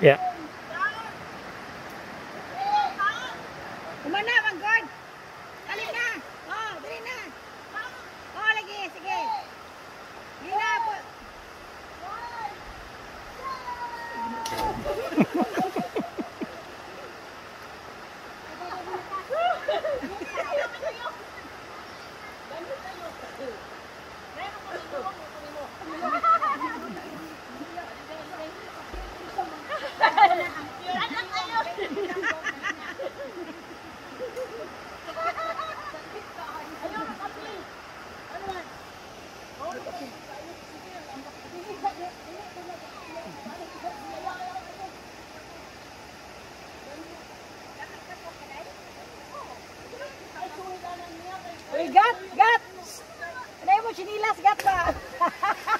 Yeah. Kumana, manggod. Dali na. Oh, dali na. Oh, lagi, sige. Dali na po. Uy, gat, gat! Ano mo, chinilas, gat ba?